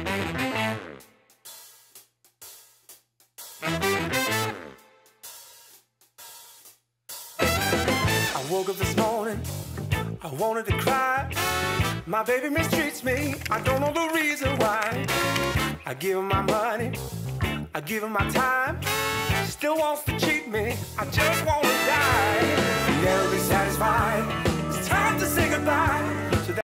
I woke up this morning, I wanted to cry. My baby mistreats me, I don't know the reason why. I give him my money, I give him my time. She still wants to cheat me, I just wanna.